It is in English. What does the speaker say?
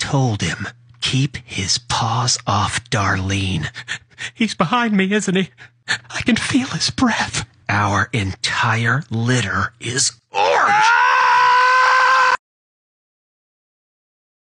told him, keep his paws off Darlene. He's behind me, isn't he? I can feel his breath. Our entire litter is orange.